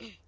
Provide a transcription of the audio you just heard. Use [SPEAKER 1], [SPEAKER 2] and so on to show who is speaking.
[SPEAKER 1] Mm-mm.